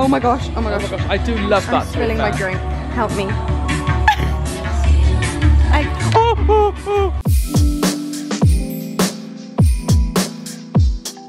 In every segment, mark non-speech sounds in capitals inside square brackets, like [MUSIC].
Oh my gosh, oh my Oh gosh. my gosh, I do love I'm that. to be spilling my drink. Help me. [LAUGHS] I, Oh, oh, oh.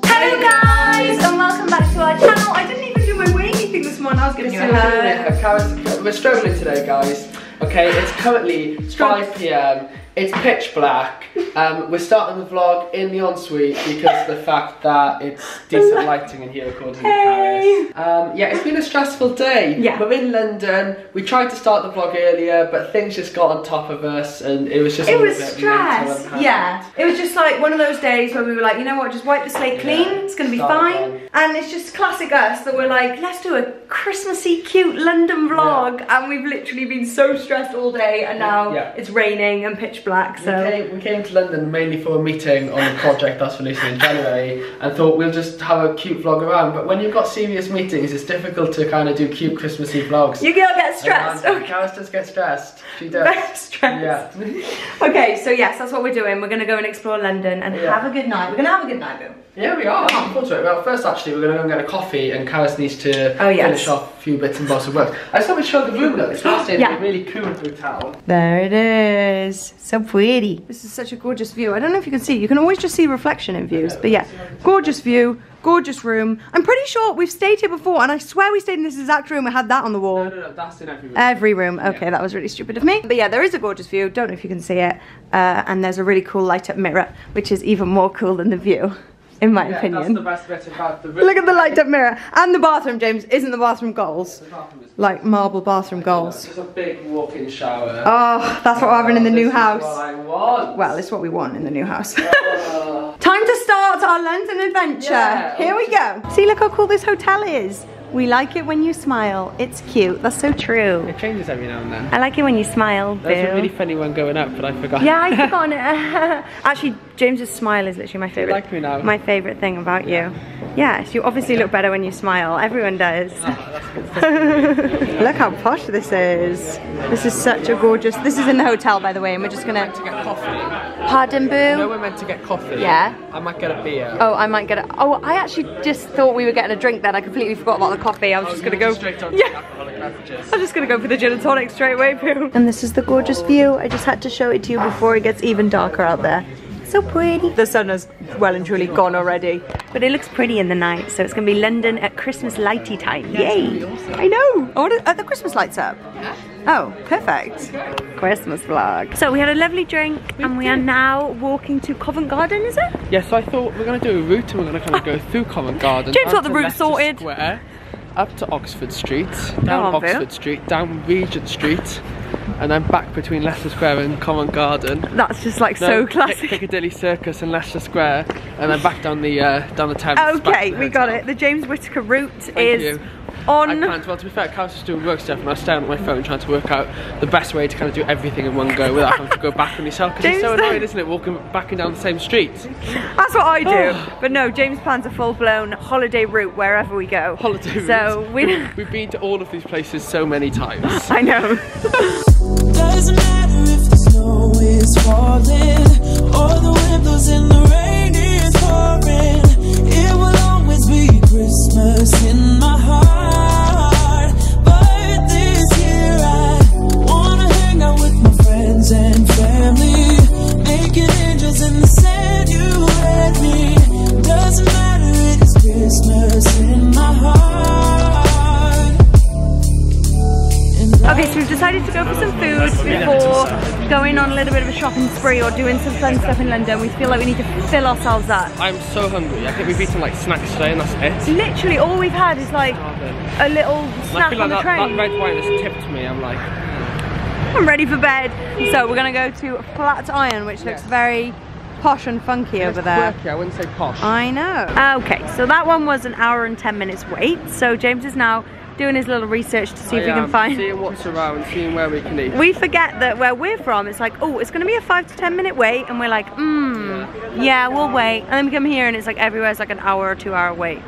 Hello guys, and welcome back to our channel. I didn't even do my wavy thing this morning. I was giving you a hug. We're struggling today, guys. Okay, it's currently 5 p.m. It's pitch black. Um, we're starting the vlog in the ensuite because of the fact that it's decent lighting in here, according Hey. to Paris. Um, yeah, it's been a stressful day. Yeah. We're in London. We tried to start the vlog earlier, but things just got on top of us, and it was just It a was stress. Yeah. It was just like one of those days where we were like, you know what, just wipe the slate clean. Yeah. It's gonna be Start fine. again. And it's just classic us that we're like, let's do a Christmassy cute London vlog. And we've literally been so stressed all day and now Yeah. it's raining and pitch black. We So came, we came to London mainly for a meeting on a project that's releasing in January and thought we'll just have a cute vlog around. But when you've got serious meetings, it's difficult to kind of do cute Christmassy vlogs. you girl get stressed. Okay. Carys does get stressed. She does. Very stressed. Yeah. Okay, so yes, that's what we're doing. We're gonna go and explore London and Yeah. have a good night. We're gonna have a good night, Boo. Yeah, we are. I'm looking forward to it. Well, first, actually, we're going to go and get a coffee, and Carys needs to Oh, yes. finish off a few bits and bobs of work. I just want to show the room, though. It's not staying [GASPS] Yeah. really cool hotel. There it is. So pretty. This is such a gorgeous view. I don't know if you can see. You can always just see reflection in views. But yeah, gorgeous view, gorgeous room. I'm pretty sure we've stayed here before and I swear we stayed in this exact room. We had that on the wall. No, no, no, that's in every room. Every room. Okay, Yeah. that was really stupid of me. But yeah, there is a gorgeous view. Don't know if you can see it. Uh, and there's a really cool light up mirror, which is even more cool than the view, in my yeah, opinion. that's the best bit about the room. Look at the light up mirror. And the bathroom, James. Isn't the bathroom goals? The bathroom is Like marble bathroom goals. It's a big walk-in shower. Oh, that's what we're having in the This new is house. What I want. Well, it's what we want in the new house. Uh, [LAUGHS] Time to start our London adventure. Yeah. Here we go. See, look how cool this hotel is. We like it when you smile. It's cute. That's so true. it changes every now and then. I like it when you smile, Boo. There's a really funny one going up, but I forgot. yeah, I forgot it. [LAUGHS] Actually, James's smile is literally my favorite. like me now? My favorite thing about you. Yes, you obviously look better when you smile. Everyone does. Ah, [LAUGHS] look how posh this is. This is such a gorgeous. This is in the hotel, by the way, and we're just to gonna. get coffee. Pardon, Boo. No, we're meant to get coffee. Yeah. I might get a beer. Oh, I might get a. Oh, I actually just thought we were getting a drink then. I completely forgot about the coffee. I was oh, just gonna go. straight on to Yeah. the alcoholic beverages. I'm just gonna go for the gin and tonic straight away, Pooh. And this is the gorgeous view. I just had to show it to you before it gets even darker out there. So pretty. The sun has well and truly gone already. But it looks pretty in the night, so it's gonna be London at Christmas lighty time. Yay! I know! I want are the Christmas lights up? Oh, perfect. Christmas vlog. So we had a lovely drink and we are now walking to Covent Garden, is it? Yeah, so I thought we're going to do a route and we're going to kind of go [LAUGHS] through Covent Garden. James got the route Leicester sorted. Square, up to Oxford Street, down on. Oxford Street, down Regent Street, and then back between Leicester Square and Covent Garden. That's just like No, so classic. Piccadilly Circus and Leicester Square, and then back down the uh, down the Thames. Okay, we got it. The James Whittaker route is you. On. I can't. Well, to be fair, Carl's just doing work stuff, and I was staring at my phone trying to work out the best way to kind of do everything in one go without having to go back on yourself. Because it's so annoying, isn't it, walking back and down the same street? That's what I do. Oh. but no, James plans a full blown holiday route wherever we go. Holiday So route. we. We've, [LAUGHS] we've been to all of these places so many times. [LAUGHS] I know. [LAUGHS] or doing some fun stuff in London. We feel like we need to fill ourselves up. I'm so hungry. I think we've eaten like snacks today, and that's it. Literally, all we've had is like a little snack feel on like the that, train. that red wine has tipped me. I'm like, hmm. I'm ready for bed. So we're gonna go to Flatiron, which looks Yes. very posh and funky over there. quirky. I wouldn't say posh. I know. Okay, so that one was an hour and 10 minutes wait. So James is now doing his little research to see if we can find. seeing what's around, seeing where we can eat. We forget that where we're from, it's like, oh, it's gonna be a five to 10 minute wait. And we're like, hmm, yeah, we'll wait. And then we come here and it's like everywhere's like an hour or two hour wait.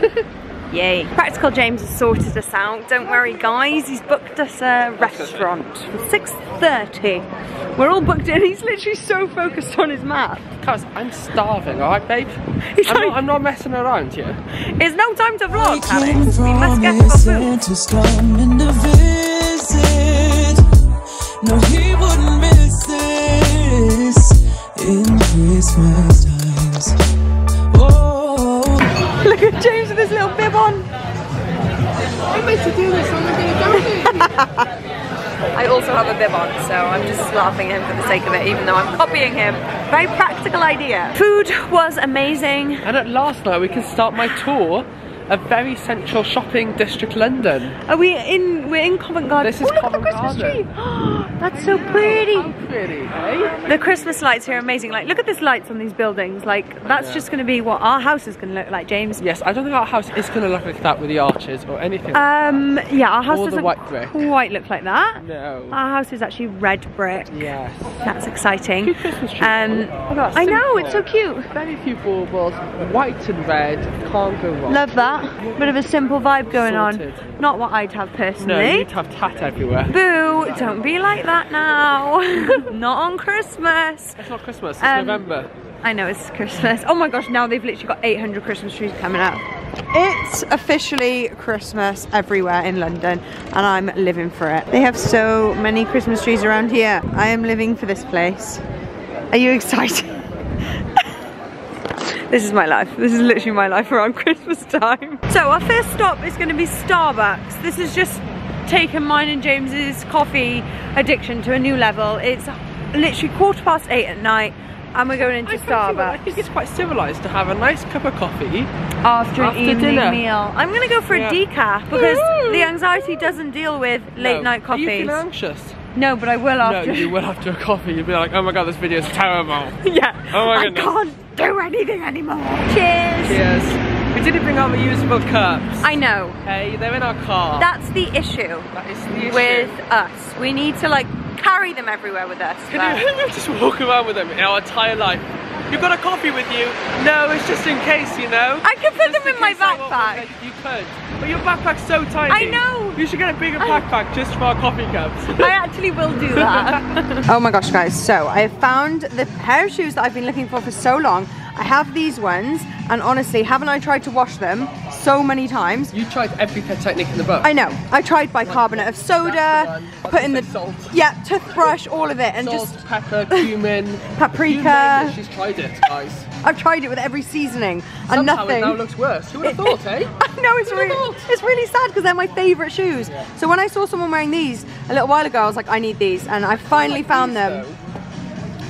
[LAUGHS] Yay. Practical James has sorted us out. Don't worry guys, he's booked us a restaurant for 6.30. We're all booked in. [LAUGHS] He's literally so focused on his map. Cause I'm starving, alright babe? [LAUGHS] He's I'm, like- not, I'm not messing around here. It's no time to vlog, Alex. We must get from to his food. A bib on, so I'm just laughing at him for the sake of it, even though I'm copying him. Very practical idea. Food was amazing. And at last night we can start my tour of very central shopping district London. Are we in? We're in Covent Garden. This is oh, look Covent at the Christmas Garden. tree. [GASPS] That's so pretty. Pretty, eh? The Christmas lights here are amazing. Like, look at these lights on these buildings. Like, that's Yeah. just going to be what our house is going to look like, James. Yes, I don't think our house is going to look like that with the arches or anything. Um, yeah, our house Or the doesn't quite look like that. no. Our house is actually red brick. yes. That's exciting. Cute Christmas tree. Um, Oh, I know, it's so cute. Very few baubles, white and red, can't go wrong. Love that. Bit of a simple vibe going Sorted. on. Not what I'd have personally. No, you'd have tat everywhere. Boo! Don't be like that now. [LAUGHS] Not on Christmas. It's not Christmas, it's Um, November. I know it's Christmas. Oh my gosh, now they've literally got 800 Christmas trees coming up. It's officially Christmas everywhere in London and I'm living for it. They have so many Christmas trees around here. I am living for this place. Are you [LAUGHS] excited? This is my life. This is literally my life around [LAUGHS] Christmas time. So our first stop is going to be Starbucks. This has just taken mine and James's coffee addiction to a new level. It's literally quarter past eight at night and we're going into I one. I Starbucks think it's quite civilised to have a nice cup of coffee. after an After evening dinner. meal. I'm gonna go for Yeah. a decaf because the anxiety doesn't deal with late No. night Are you coffees. feeling anxious? No, but I will after. No, you will after a coffee. You'll be like, oh my god, this video is terrible. [LAUGHS] yeah. Oh my I can't do anything anymore. Cheers. Cheers. We didn't bring our reusable cups. I know. Hey, they're in our car. That's the issue that is the issue. with us. We need to like carry them everywhere with us. but- Can you [LAUGHS] just walk around with them in our entire life? You've got a coffee with you? No, it's just in case, you know. I can put Just them in my case I want one, backpack. You could. But your backpack's so tiny. I know. You should get a bigger backpack just for our coffee cups. [LAUGHS] I actually will do that. [LAUGHS] oh my gosh, guys. So I have found the pair of shoes that I've been looking for for so long. I have these ones, and honestly, haven't I tried to wash them so many times? you tried every pet technique in the book. I know. I tried bicarbonate of soda, the one. I put in the was gonna say salt. yeah toothbrush, all of it, and Salt, just pepper, cumin. [LAUGHS] Paprika. You name it, she's tried it, guys. I've tried it with every seasoning and Somehow nothing. it now looks worse. Who would have thought, [LAUGHS] eh? I know it's really, it's really sad because they're my favourite shoes. So when I saw someone wearing these a little while ago, I was like, I need these, and I finally found them.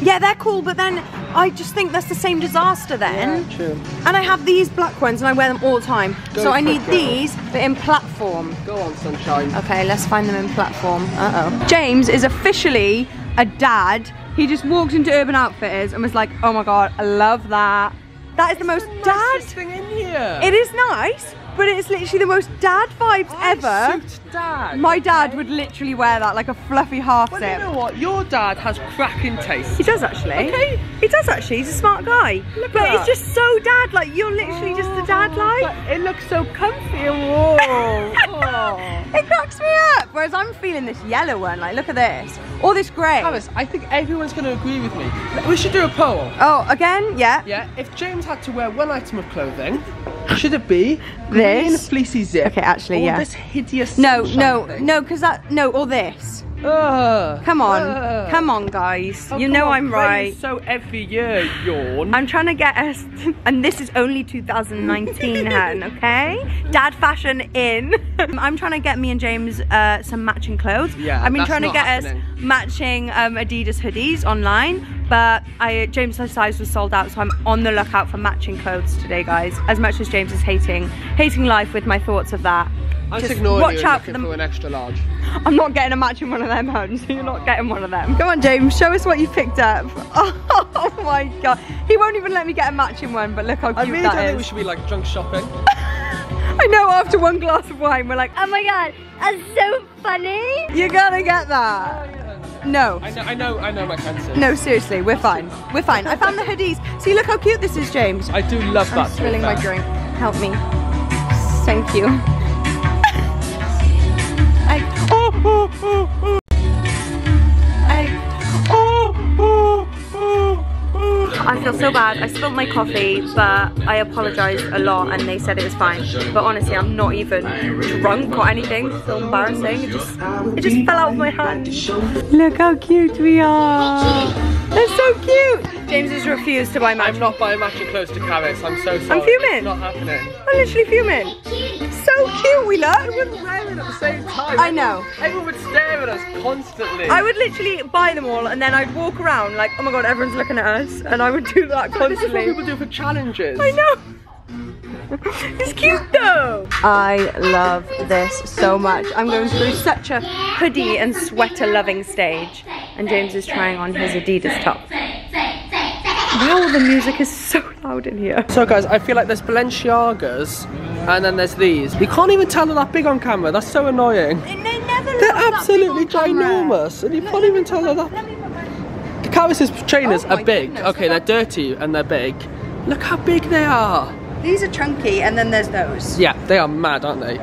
Yeah, they're cool, but then I just think that's the same disaster then. Yeah, true. And I have these black ones, and I wear them all the time. Go so I need girl. these, but in platform. Go on, sunshine. Okay, let's find them in platform. Uh oh. James is officially a dad. He just walked into Urban Outfitters and was like, oh my god, I love that. That is the most dad. thing in here. It is nice, but it's literally the most dad vibes ever. Suit dad. My dad would literally wear that like a fluffy half Well, zip. you know what? Your dad has cracking taste. He does actually. Okay. He does actually. He's a smart guy. Look but it's just so dad. Like you're literally just a dad oh, like. It looks so comfy and warm. [LAUGHS] oh. It cracks me up. Whereas I'm feeling this yellow one. Like look at this. Or this grey. Alice, I think everyone's going to agree with me. We should do a poll. Oh, again? Yeah. Yeah, if James had to wear one item of clothing, should it be This? green fleecy zip? Okay, actually, or yeah. this hideous No, no, thing? no, because that no, or this. Ugh. Come on, Ugh. come on, guys. Oh, you know on, I'm right. So every year, yawn. I'm trying to get us, [LAUGHS] and this is only 2019, hen, [LAUGHS] okay? Dad fashion in. [LAUGHS] I'm trying to get me and James uh, some matching clothes. Yeah, I've been trying to get happening. us matching um, Adidas hoodies online, but I James's size was sold out, so I'm on the lookout for matching clothes today, guys. As much as James is hating, hating life with my thoughts of that. I'm Just ignoring watch you out for looking them. for an extra large. I'm not getting a matching one of them, hon, so [LAUGHS] you're not getting one of them. Come on, James, show us what you picked up. [LAUGHS] Oh, my god. He won't even let me get a matching one, but look how cute that is. I really that don't think we should be like drunk shopping. [LAUGHS] I know after one glass of wine, we're like, Oh my god, that's so funny. you gotta get that. No. I know, I know, I know my fences. No, seriously, we're fine. We're fine. I found the hoodies. See, look how cute this is, James. I do love I'm that. spilling my to be fair. drink. Help me. Thank you. I. I. I feel so bad. I spilled my coffee, but I apologized a lot and they said it was fine. But honestly, I'm not even drunk or anything. It's so embarrassing. It just, it just fell out of my hand. Look how cute we are. They're so cute. James has refused to buy I'm matching. not buying matching clothes to Carys. I'm so sorry. I'm fuming. It's not happening. I'm literally fuming. So cute, we look. wouldn't wear it at the same time. I know. Everyone would stare at us constantly. I would literally buy them all and then I'd walk around like, oh my god, everyone's looking at us. And I would do that constantly. This is what people do for challenges. I know. It's cute though. I love this so much. I'm going through such a hoodie and sweater loving stage. And James is trying on his Adidas top. Wow, the music is so loud in here. So guys, I feel like there's Balenciagas and then there's these. You can't even tell they're that big on camera. That's so annoying. They never They're absolutely ginormous and you can't even tell they're that. The Carys's trainers Oh are big. goodness, okay, they're dirty and they're big. Look how big they are. These are chunky and then there's those. Yeah, they are mad, aren't they?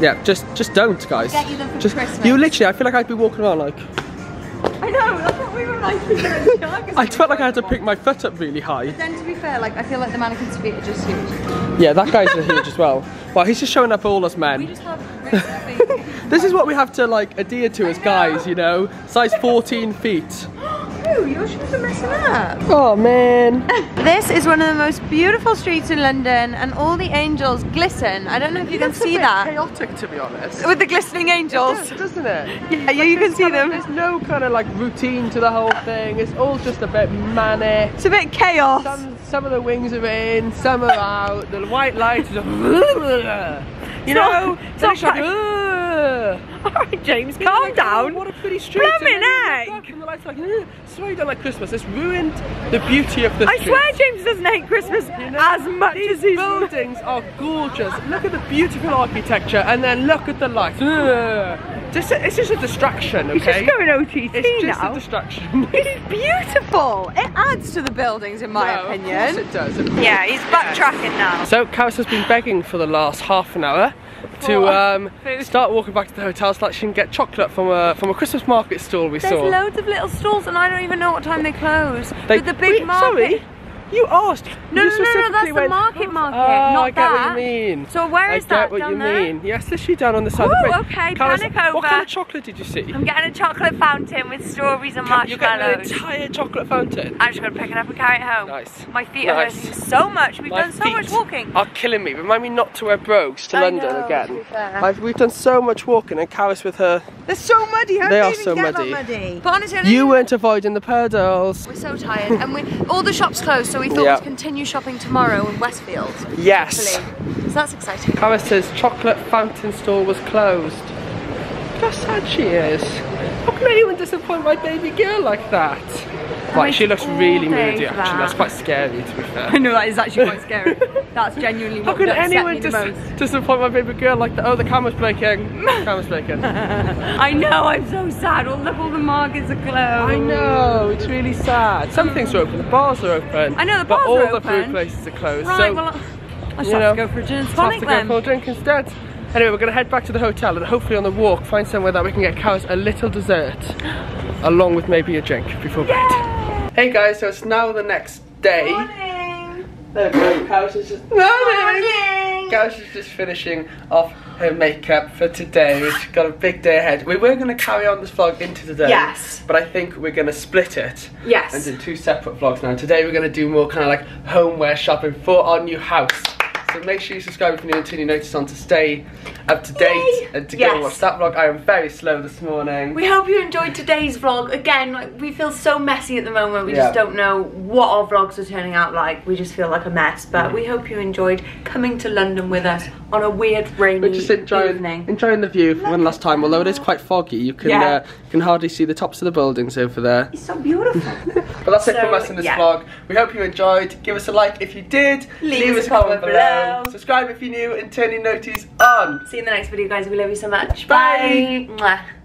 Yeah, just just don't, guys. Get you them for just, Christmas. You literally, I feel like I'd be walking around like. I know, that's what we were like. [LAUGHS] I felt like I had to pick my foot up really high. Then to be fair, like I feel like the mannequin's feet are just huge. Yeah, that guy's a huge as well. Well, he's just showing up all us We men. just have really [LAUGHS] This is what we have to like adhere to as guys, you know? Size 14 feet. Ooh, your shoes are messing up. Oh man. [LAUGHS] This is one of the most beautiful streets in London and all the angels glisten. I don't know if you can see that. chaotic to be honest. With the glistening angels. It doesn't it? Yeah, you, you can see them. There's no kind of like routine to the whole thing. It's all just a bit manic. It's a bit chaos. Some some of the wings are in, some are out. The white light is. [LAUGHS] You know, it's not [LAUGHS] it's like, [LAUGHS] "Ugh." Alright, James, calm Like, down. oh, what a pretty street. Blimmin' And then you heck. and the lights are like. Eh, it's you don't like Christmas. It's ruined the beauty of the I street. swear James doesn't hate Christmas as much as he's buildings are gorgeous. Look at the beautiful architecture, and then look at the lights. Ugh. Just a- it's just a distraction, [LAUGHS] He's okay? just going OTT it's just now. a distraction. It's beautiful. It adds to the buildings in my No, opinion. Of course it does. course. Yeah, he's backtracking now. So Carys has been begging for the last half an hour to um, [LAUGHS] start walking back to the hotel so that she can get chocolate from a from a Christmas market stall we There's saw. There's loads of little stalls and I don't even know what time they close. They- but the big Wait, market. Sorry, you asked. No, You no, no, no, that's the went- market market, Oh, not I get that. what you mean. So where I is get what you there? mean. Yes, literally down on the side Ooh, of the bridge. okay, Carys, panic What over. kind of chocolate did you see? I'm getting a chocolate fountain with strawberries and marshmallows. You're getting an entire chocolate fountain. I'm just gonna pick it up and carry it home. Nice. My feet Nice. are hurting so much. We've My done so much walking. Are killing me. Remind me not to wear brogues to I London know, again. to. I've, we've done so much walking, and Carys with her. They're so muddy. How They are so muddy. Muddy? But honestly, You weren't avoiding the puddles. We're so tired, and we all the shops closed, so we thought Yeah. we'd continue shopping tomorrow in Westfield. Yes. Hopefully. So that's exciting. Carys's chocolate fountain store was closed. Look how sad she is. How can anyone disappoint my baby girl like that? Right, she looks really moody actually. that. That's quite scary to be [LAUGHS] fair. I know that is actually quite scary. That's genuinely How what would upset anyone dis- most. disappoint my baby girl like that? Oh, the camera's breaking. [LAUGHS] camera's breaking. I know, I'm so sad. All look, all the markets are closed. I know, it's really sad. Some things are open, the bars are open. I know, the bars but bars all the food places are closed. Right, so well, I you have know, to go for a gin and have tonic to go for a drink instead. Anyway, we're gonna head back to the hotel and hopefully on the walk find somewhere that we can get Carys a little dessert, along with maybe a drink before bed. Hey guys, so it's now the next day. Morning. There we go. Carys is just Morning. Carys is just finishing off her makeup for today. We've got a big day ahead. We were gonna carry on this vlog into today. Yes. But I think we're gonna split it. Yes. and do two separate vlogs now. Today we're going to do more kind of like homeware shopping for our new house. So make sure you subscribe if you're new and turn your notice on to stay up to date Yay. and to go and watch that vlog. I am very slow this morning. We hope you enjoyed today's vlog. Again, like we feel so messy at the moment. We just don't know what our vlogs are turning out like. We just feel like a mess. But we hope you enjoyed coming to London with us on a weird rainy We're just enjoying, evening. enjoying the view for one last time. Although it is quite foggy, you can Yeah. uh, you can hardly see the tops of the buildings over there. It's so beautiful. [LAUGHS] But that's it from us in this yeah. vlog. We hope you enjoyed. Give us a like if you did. Leave us a comment below. Subscribe if you're new and turn your notice on. See you in the next video, guys. We love you so much. Bye. Bye.